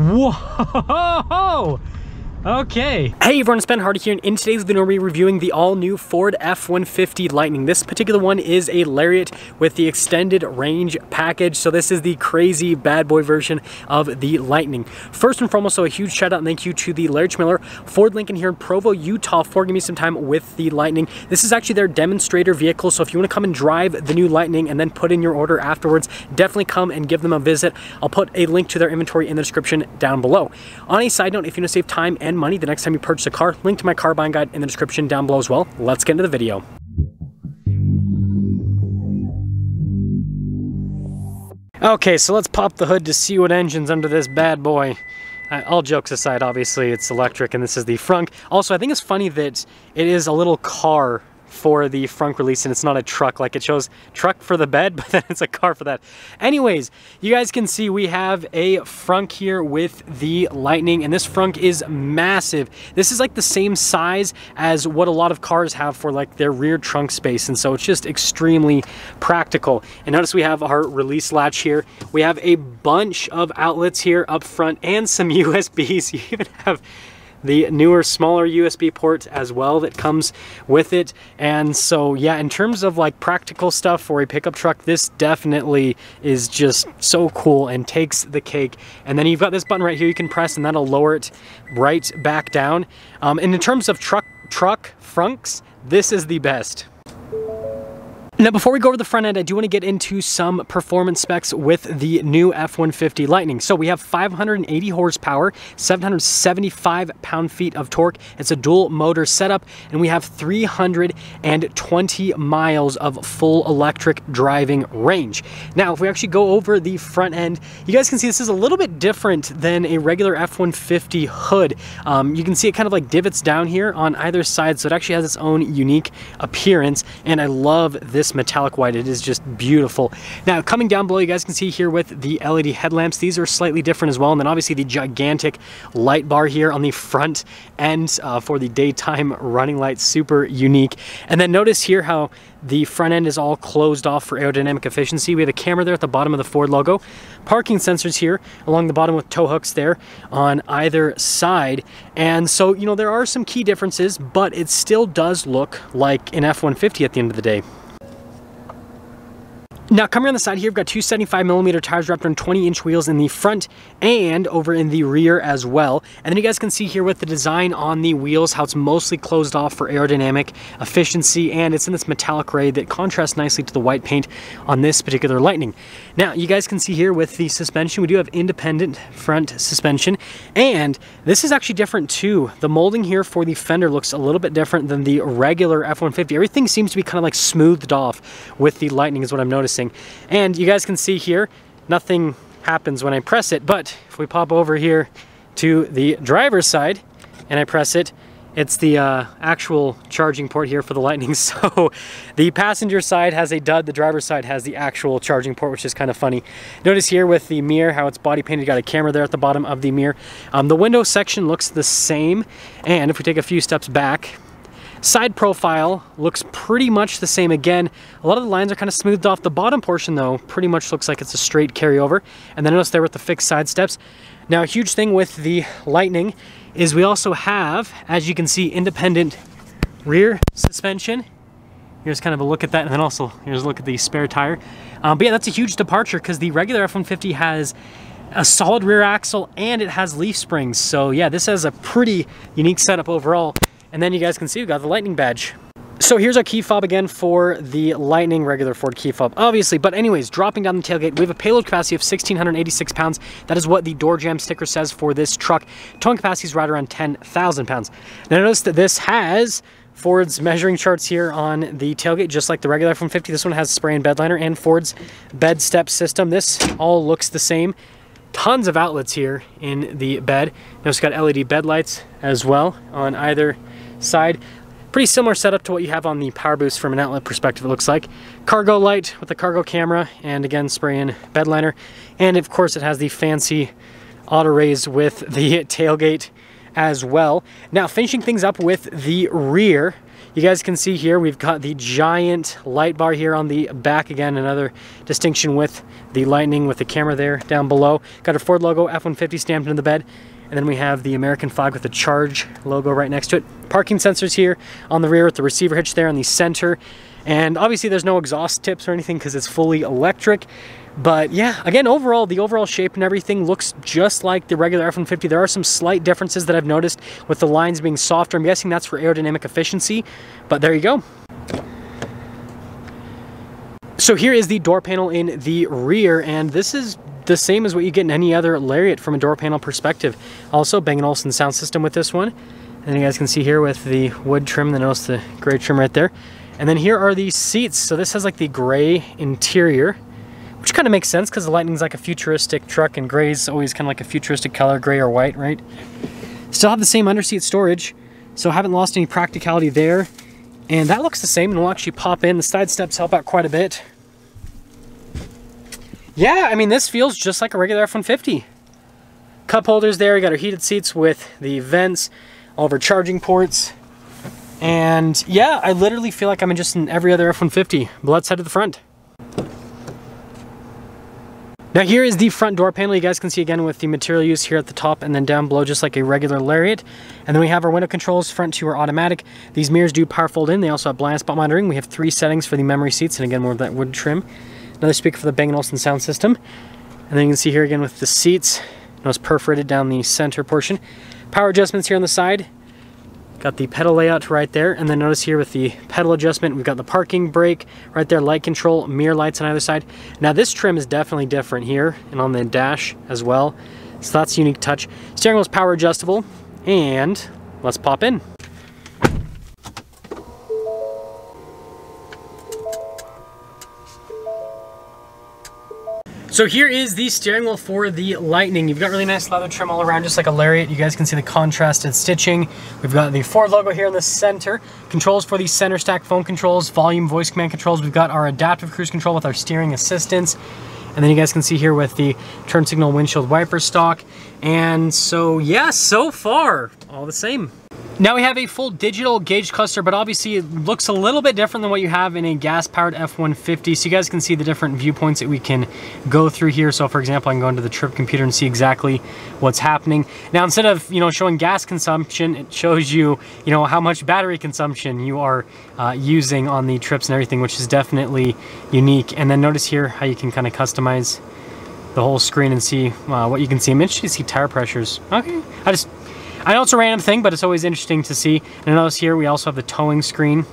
Whoa! Okay. Hey everyone, it's Ben Hardy here, and in today's video we're reviewing the all-new Ford F-150 Lightning. This particular one is a Lariat with the extended range package, so this is the crazy bad boy version of the Lightning. First and foremost, so a huge shout out and thank you to the Larry Miller Ford Lincoln here in Provo, Utah for giving me some time with the Lightning. This is actually their demonstrator vehicle, so if you want to come and drive the new Lightning and then put in your order afterwards, definitely come and give them a visit. I'll put a link to their inventory in the description down below. On a side note, if you want to save time and and money the next time you purchase a car. Link to my car buying guide in the description down below as well. Let's get into the video. Okay, so let's pop the hood to see what engine's under this bad boy. All jokes aside, obviously it's electric and this is the frunk. Also, I think it's funny that it is a little car for the frunk release and it's not a truck. Like it shows truck for the bed but then it's a car for that. Anyways you guys can see we have a frunk here with the lightning and this frunk is massive. This is like the same size as what a lot of cars have for like their rear trunk space and so it's just extremely practical. And notice we have our release latch here. We have a bunch of outlets here up front and some USBs you even have the newer smaller USB port as well that comes with it. And so yeah in terms of like practical stuff for a pickup truck this definitely is just so cool and takes the cake. And then you've got this button right here you can press and that'll lower it right back down. Um, and in terms of truck truck frunks this is the best now before we go over the front end, I do want to get into some performance specs with the new F-150 Lightning. So we have 580 horsepower, 775 pound-feet of torque. It's a dual motor setup, and we have 320 miles of full electric driving range. Now, if we actually go over the front end, you guys can see this is a little bit different than a regular F-150 hood. Um, you can see it kind of like divots down here on either side, so it actually has its own unique appearance, and I love this metallic white. It is just beautiful. Now, coming down below, you guys can see here with the LED headlamps, these are slightly different as well. And then obviously the gigantic light bar here on the front end uh, for the daytime running lights, super unique. And then notice here how the front end is all closed off for aerodynamic efficiency. We have a camera there at the bottom of the Ford logo. Parking sensors here along the bottom with tow hooks there on either side. And so, you know, there are some key differences, but it still does look like an F-150 at the end of the day. Now coming on the side here, we've got two 75 millimeter tires wrapped on 20 inch wheels in the front and over in the rear as well. And then you guys can see here with the design on the wheels, how it's mostly closed off for aerodynamic efficiency and it's in this metallic gray that contrasts nicely to the white paint on this particular Lightning. Now you guys can see here with the suspension, we do have independent front suspension and this is actually different too. The molding here for the fender looks a little bit different than the regular F-150. Everything seems to be kind of like smoothed off with the Lightning is what I'm noticing racing. And you guys can see here, nothing happens when I press it, but if we pop over here to the driver's side and I press it, it's the uh, actual charging port here for the Lightning. So the passenger side has a dud, the driver's side has the actual charging port, which is kind of funny. Notice here with the mirror, how it's body painted, got a camera there at the bottom of the mirror. Um, the window section looks the same. And if we take a few steps back, Side profile looks pretty much the same again. A lot of the lines are kind of smoothed off. The bottom portion though pretty much looks like it's a straight carryover. And then notice there with the fixed side steps. Now a huge thing with the Lightning is we also have, as you can see, independent rear suspension. Here's kind of a look at that and then also here's a look at the spare tire. Um, but yeah, that's a huge departure because the regular F-150 has a solid rear axle and it has leaf springs. So yeah, this has a pretty unique setup overall. And then you guys can see we got the lightning badge. So here's our key fob again for the Lightning regular Ford key fob, obviously. But anyways, dropping down the tailgate, we have a payload capacity of 1,686 pounds. That is what the door jam sticker says for this truck. Towing capacity is right around 10,000 pounds. Now notice that this has Ford's measuring charts here on the tailgate, just like the regular F-150. This one has spray and bed liner and Ford's bed step system. This all looks the same. Tons of outlets here in the bed. Now it's got LED bed lights as well on either side. Pretty similar setup to what you have on the Power Boost from an outlet perspective, it looks like. Cargo light with the cargo camera, and again, spray in bed liner. And of course, it has the fancy auto raise with the tailgate as well. Now, finishing things up with the rear, You guys can see here, we've got the giant light bar here on the back. Again, another distinction with the Lightning with the camera there down below. Got a Ford logo, F-150 stamped in the bed. And then we have the American flag with the Charge logo right next to it. Parking sensors here on the rear with the receiver hitch there on the center. And obviously there's no exhaust tips or anything because it's fully electric. But yeah, again, overall, the overall shape and everything looks just like the regular F-150. There are some slight differences that I've noticed with the lines being softer. I'm guessing that's for aerodynamic efficiency, but there you go. So here is the door panel in the rear, and this is the same as what you get in any other Lariat from a door panel perspective. Also, Bang & Olufsen sound system with this one. And you guys can see here with the wood trim, then notice the gray trim right there. And then here are the seats. So this has like the gray interior, which kind of makes sense because the Lightning's like a futuristic truck and gray is always kind of like a futuristic color, gray or white, right? Still have the same underseat storage, so haven't lost any practicality there. And that looks the same and will actually pop in. The side steps help out quite a bit. Yeah, I mean, this feels just like a regular F-150. Cup holders there, you got our heated seats with the vents, all of our charging ports. And yeah, I literally feel like I'm in just in every other F-150. But let's head to the front. Now here is the front door panel. You guys can see again with the material use here at the top and then down below just like a regular Lariat. And then we have our window controls, front two are automatic. These mirrors do power fold in. They also have blind spot monitoring. We have three settings for the memory seats and again more of that wood trim. Another speaker for the Bang & Olufsen sound system. And then you can see here again with the seats. Notice perforated down the center portion. Power adjustments here on the side. Got the pedal layout right there, and then notice here with the pedal adjustment, we've got the parking brake right there, light control, mirror lights on either side. Now this trim is definitely different here, and on the dash as well. So that's a unique touch. Steering wheel is power adjustable, and let's pop in. So here is the steering wheel for the Lightning. You've got really nice leather trim all around, just like a Lariat. You guys can see the contrasted stitching. We've got the Ford logo here in the center. Controls for the center stack phone controls, volume, voice command controls. We've got our adaptive cruise control with our steering assistance. And then you guys can see here with the turn signal windshield wiper stock. And so yeah, so far, all the same. Now we have a full digital gauge cluster, but obviously it looks a little bit different than what you have in a gas-powered F-150. So you guys can see the different viewpoints that we can go through here. So for example, I can go into the trip computer and see exactly what's happening. Now instead of, you know, showing gas consumption, it shows you, you know, how much battery consumption you are uh, using on the trips and everything, which is definitely unique. And then notice here how you can kind of customize the whole screen and see uh, what you can see. I'm interested to see tire pressures. Okay, I just I know it's a random thing, but it's always interesting to see. And notice here we also have the towing screen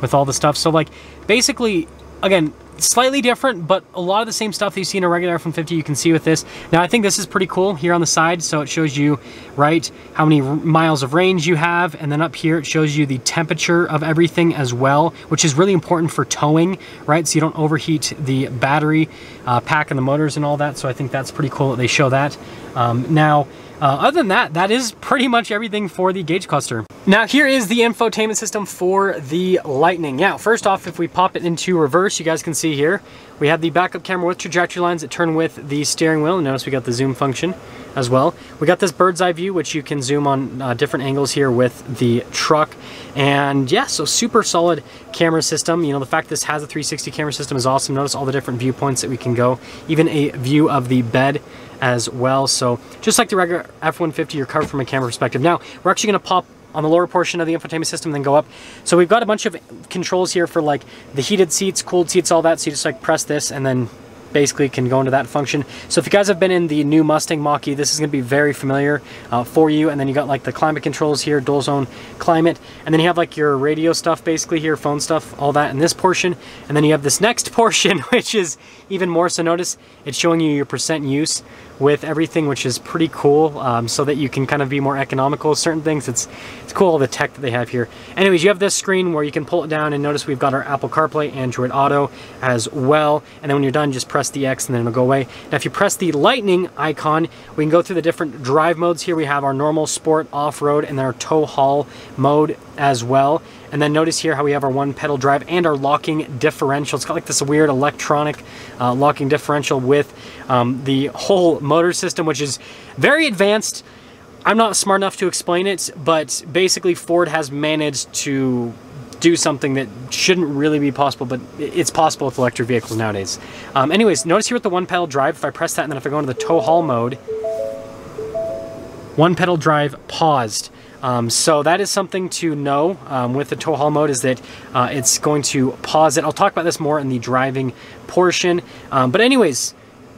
with all the stuff. So like basically, again, slightly different, but a lot of the same stuff that you see in a regular F-150 you can see with this. Now I think this is pretty cool here on the side. So it shows you, right, how many miles of range you have. And then up here it shows you the temperature of everything as well, which is really important for towing, right? So you don't overheat the battery uh, pack and the motors and all that. So I think that's pretty cool that they show that. Um, now, uh, other than that, that is pretty much everything for the gauge cluster. Now here is the infotainment system for the Lightning. Now, first off, if we pop it into reverse, you guys can see here, we have the backup camera with trajectory lines that turn with the steering wheel. Notice we got the zoom function as well. We got this bird's eye view, which you can zoom on uh, different angles here with the truck. And yeah, so super solid camera system. You know, the fact this has a 360 camera system is awesome. Notice all the different viewpoints that we can go. Even a view of the bed as well. So just like the regular F-150, you're covered from a camera perspective. Now, we're actually gonna pop on the lower portion of the infotainment system, then go up. So we've got a bunch of controls here for like the heated seats, cooled seats, all that. So you just like press this and then basically can go into that function. So if you guys have been in the new Mustang Mach-E, this is going to be very familiar uh, for you. And then you got like the climate controls here, dual zone climate. And then you have like your radio stuff basically here, phone stuff, all that in this portion. And then you have this next portion, which is even more. So notice it's showing you your percent use with everything, which is pretty cool, um, so that you can kind of be more economical. Certain things, it's it's cool all the tech that they have here. Anyways, you have this screen where you can pull it down and notice we've got our Apple CarPlay, Android Auto as well. And then when you're done, just press the X and then it'll go away. Now, if you press the Lightning icon, we can go through the different drive modes here. We have our normal, sport, off-road, and then our tow haul mode as well. And then notice here how we have our one pedal drive and our locking differential. It's got like this weird electronic uh, locking differential with um, the whole motor system, which is very advanced. I'm not smart enough to explain it, but basically Ford has managed to do something that shouldn't really be possible, but it's possible with electric vehicles nowadays. Um, anyways, notice here with the one pedal drive, if I press that and then if I go into the tow haul mode, one pedal drive paused. Um, so that is something to know um, with the tow haul mode is that uh, it's going to pause it. I'll talk about this more in the driving portion. Um, but anyways,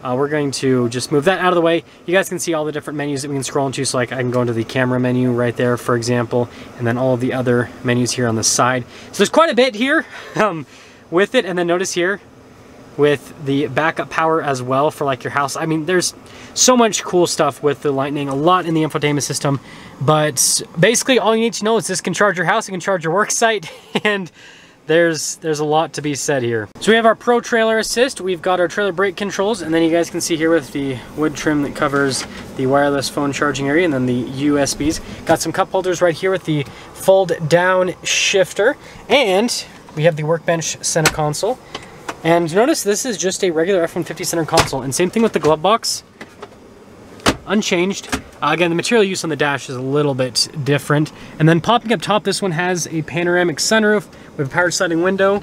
uh, we're going to just move that out of the way. You guys can see all the different menus that we can scroll into. So like I can go into the camera menu right there, for example, and then all of the other menus here on the side. So there's quite a bit here um, with it. And then notice here with the backup power as well for like your house. I mean, there's so much cool stuff with the Lightning, a lot in the infotainment system. But basically all you need to know is this can charge your house, it can charge your work site, and there's there's a lot to be said here. So we have our Pro Trailer Assist, we've got our trailer brake controls, and then you guys can see here with the wood trim that covers the wireless phone charging area and then the USBs. Got some cup holders right here with the fold down shifter, and we have the workbench center console. And notice this is just a regular F-150 center console, and same thing with the glove box, unchanged. Uh, again, the material use on the dash is a little bit different. And then popping up top, this one has a panoramic sunroof with a power sliding window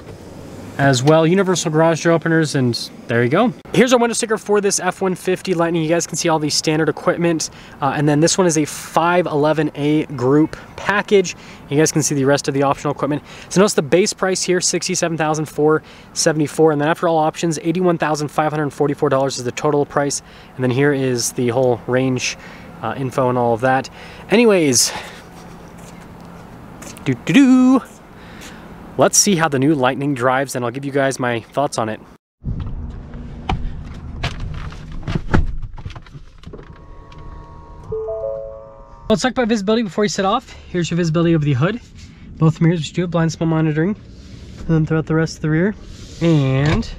as well. Universal garage door openers, and there you go. Here's our window sticker for this F-150 Lightning. You guys can see all the standard equipment. Uh, and then this one is a 511A group package. You guys can see the rest of the optional equipment. So notice the base price here, 67,474. And then after all options, $81,544 is the total price. And then here is the whole range uh, info and all of that. Anyways, do do do. Let's see how the new Lightning drives and I'll give you guys my thoughts on it. Let's talk about visibility before you set off. Here's your visibility over the hood. Both mirrors, which do blind spot monitoring. And then throughout the rest of the rear. And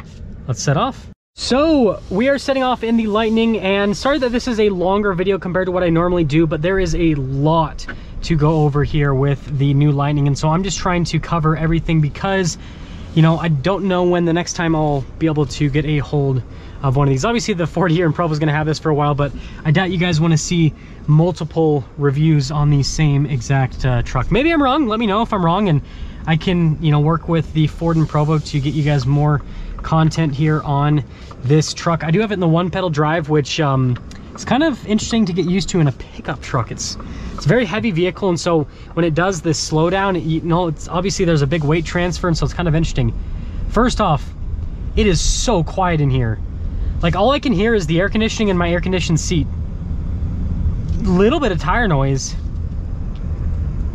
let's set off. So we are setting off in the Lightning and sorry that this is a longer video compared to what I normally do, but there is a lot to go over here with the new Lightning. And so I'm just trying to cover everything because, you know, I don't know when the next time I'll be able to get a hold of one of these. Obviously the Ford here and Provo is gonna have this for a while, but I doubt you guys wanna see multiple reviews on the same exact uh, truck. Maybe I'm wrong, let me know if I'm wrong and I can, you know, work with the Ford and Provo to get you guys more content here on this truck. I do have it in the one pedal drive, which um, it's kind of interesting to get used to in a pickup truck. It's it's a very heavy vehicle, and so when it does this slowdown, it, you know, it's obviously there's a big weight transfer, and so it's kind of interesting. First off, it is so quiet in here. Like all I can hear is the air conditioning in my air conditioned seat. A little bit of tire noise,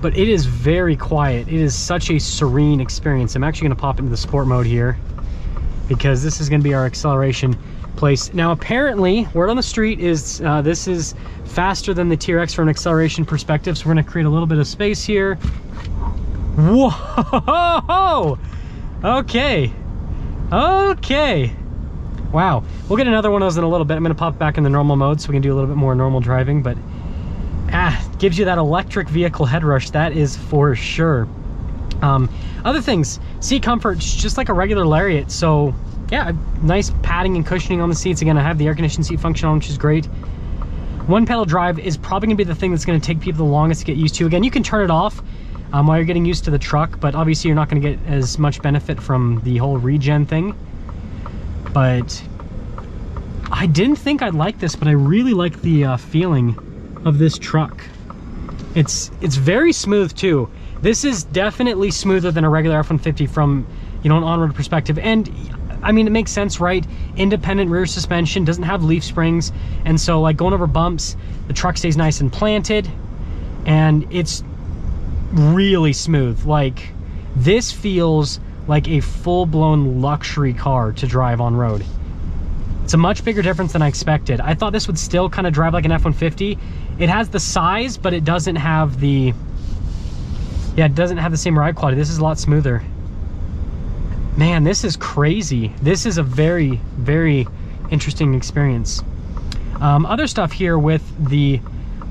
but it is very quiet. It is such a serene experience. I'm actually gonna pop into the sport mode here because this is going to be our acceleration place. Now apparently, word on the street is uh, this is faster than the TRX from an acceleration perspective, so we're going to create a little bit of space here. Whoa! Okay. Okay. Wow. We'll get another one of those in a little bit. I'm going to pop back in the normal mode so we can do a little bit more normal driving, but ah, gives you that electric vehicle head rush, that is for sure. Um, other things, seat comfort, just like a regular Lariat. So yeah, nice padding and cushioning on the seats. Again, I have the air conditioned seat function on, which is great. One pedal drive is probably gonna be the thing that's gonna take people the longest to get used to. Again, you can turn it off um, while you're getting used to the truck, but obviously you're not gonna get as much benefit from the whole regen thing. But I didn't think I'd like this, but I really like the uh, feeling of this truck. It's, it's very smooth too. This is definitely smoother than a regular F-150 from, you know, an on-road perspective. And I mean, it makes sense, right? Independent rear suspension, doesn't have leaf springs. And so like going over bumps, the truck stays nice and planted and it's really smooth. Like this feels like a full-blown luxury car to drive on road. It's a much bigger difference than I expected. I thought this would still kind of drive like an F-150. It has the size, but it doesn't have the yeah, it doesn't have the same ride quality. This is a lot smoother. Man, this is crazy. This is a very, very interesting experience. Um, other stuff here with the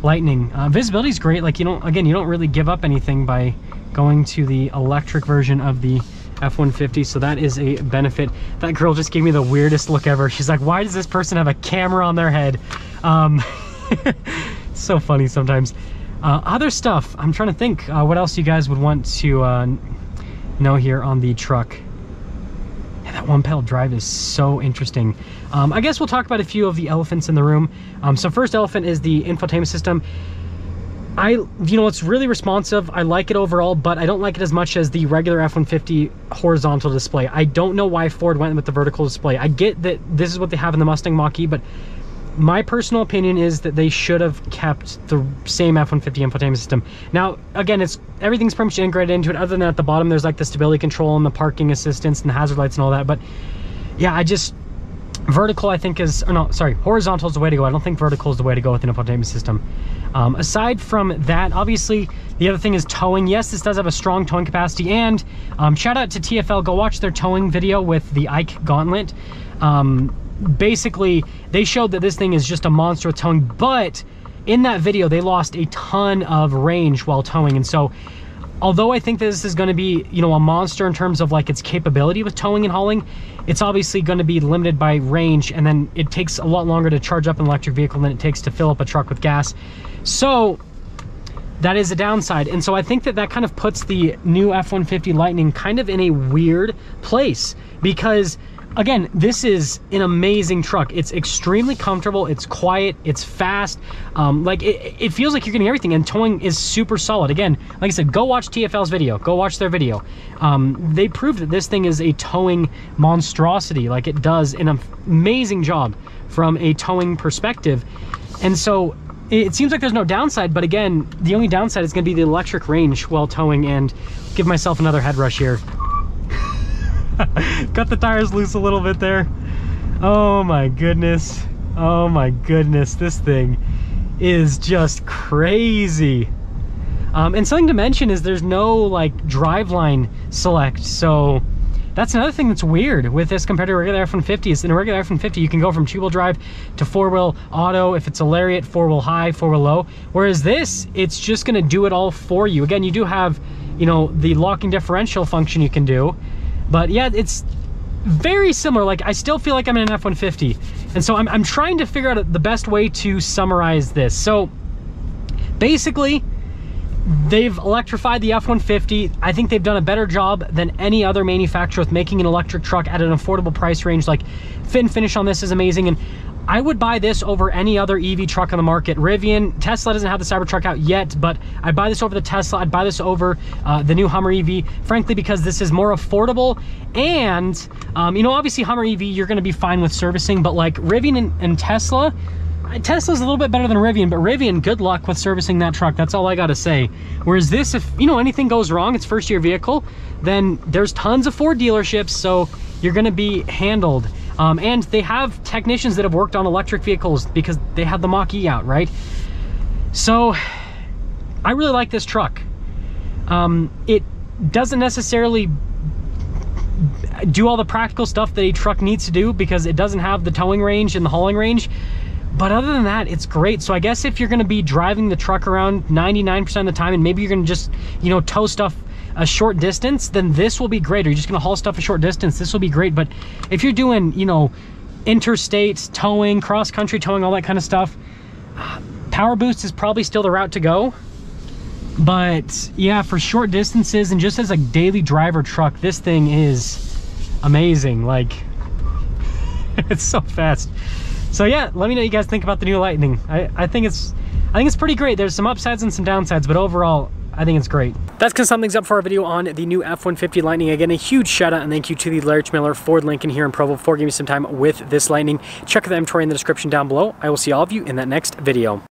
Lightning. Uh, visibility is great. Like, you don't, again, you don't really give up anything by going to the electric version of the F-150, so that is a benefit. That girl just gave me the weirdest look ever. She's like, why does this person have a camera on their head? Um, so funny sometimes. Uh, other stuff, I'm trying to think uh, what else you guys would want to uh, know here on the truck. That one pedal drive is so interesting. Um, I guess we'll talk about a few of the elephants in the room. Um, so first elephant is the infotainment system. I, you know, it's really responsive. I like it overall, but I don't like it as much as the regular F-150 horizontal display. I don't know why Ford went with the vertical display. I get that this is what they have in the Mustang Mach-E, but my personal opinion is that they should have kept the same F-150 infotainment system. Now, again, it's everything's pretty much integrated into it, other than at the bottom, there's like the stability control and the parking assistance and the hazard lights and all that. But yeah, I just, vertical I think is, or no, sorry, horizontal is the way to go. I don't think vertical is the way to go with an infotainment system. Um, aside from that, obviously, the other thing is towing. Yes, this does have a strong towing capacity, and um, shout out to TFL. Go watch their towing video with the Ike Gauntlet. Um, basically, they showed that this thing is just a monster with towing, but in that video, they lost a ton of range while towing, and so although I think this is going to be, you know, a monster in terms of like its capability with towing and hauling, it's obviously going to be limited by range and then it takes a lot longer to charge up an electric vehicle than it takes to fill up a truck with gas. So that is a downside. And so I think that that kind of puts the new F-150 Lightning kind of in a weird place because again, this is an amazing truck. It's extremely comfortable. It's quiet. It's fast. Um, like it, it, feels like you're getting everything and towing is super solid. Again, like I said, go watch TFL's video. Go watch their video. Um, they proved that this thing is a towing monstrosity. Like it does an amazing job from a towing perspective. And so it seems like there's no downside, but again, the only downside is gonna be the electric range while towing and give myself another head rush here. Cut the tires loose a little bit there. Oh my goodness. Oh my goodness. This thing is just crazy. Um, and something to mention is there's no like driveline select. So that's another thing that's weird with this compared to a regular F-150 is in a regular F-150 you can go from two-wheel drive to four-wheel auto if it's a Lariat, four-wheel high, four-wheel low. Whereas this, it's just gonna do it all for you. Again, you do have, you know, the locking differential function you can do, but yeah, it's very similar. Like I still feel like I'm in an F-150. And so I'm, I'm trying to figure out the best way to summarize this. So basically, they've electrified the F-150. I think they've done a better job than any other manufacturer with making an electric truck at an affordable price range. Like fin finish on this is amazing. And I would buy this over any other EV truck on the market. Rivian, Tesla doesn't have the Cybertruck out yet, but I'd buy this over the Tesla. I'd buy this over uh, the new Hummer EV, frankly, because this is more affordable. And, um, you know, obviously Hummer EV, you're gonna be fine with servicing, but like Rivian and, and Tesla, Tesla's a little bit better than Rivian, but Rivian, good luck with servicing that truck. That's all I gotta say. Whereas this, if you know anything goes wrong, it's first year vehicle, then there's tons of Ford dealerships, so you're gonna be handled. Um, and they have technicians that have worked on electric vehicles because they have the Mach-E out, right? So I really like this truck. Um, it doesn't necessarily do all the practical stuff that a truck needs to do because it doesn't have the towing range and the hauling range. But other than that, it's great. So I guess if you're gonna be driving the truck around 99% of the time and maybe you're gonna just, you know, tow stuff a short distance, then this will be great. Or you're just gonna haul stuff a short distance, this will be great. But if you're doing, you know, interstate towing, cross-country towing, all that kind of stuff, uh, Power Boost is probably still the route to go. But yeah, for short distances and just as a daily driver truck, this thing is amazing. Like, it's so fast. So yeah, let me know what you guys think about the new Lightning. I, I think it's I think it's pretty great. There's some upsides and some downsides, but overall, I think it's great. That's gonna sum things up for our video on the new F-150 Lightning. Again, a huge shout out and thank you to the Larry Miller Ford Lincoln here in Provo for giving me some time with this Lightning. Check the inventory in the description down below. I will see all of you in that next video.